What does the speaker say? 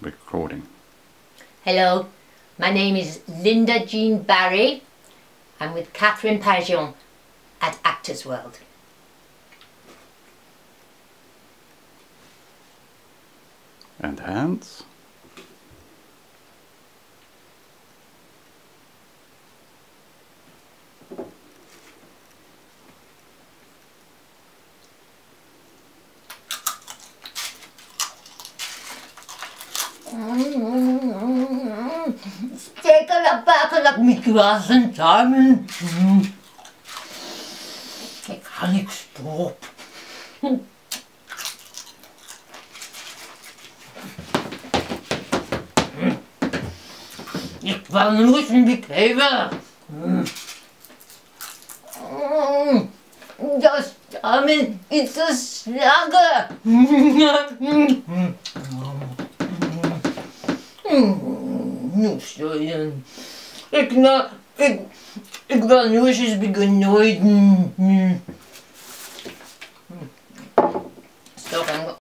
recording. Hello, my name is Linda Jean Barry. I'm with Catherine Pajon at Actors World. And hands. Stekel up, bakel up, met glas en samen. Ik ga niet stop. Ik wil nooit een bekeven. Dat opnieuw Ik, na, ik, ik wil nu eens beginnen. Stop,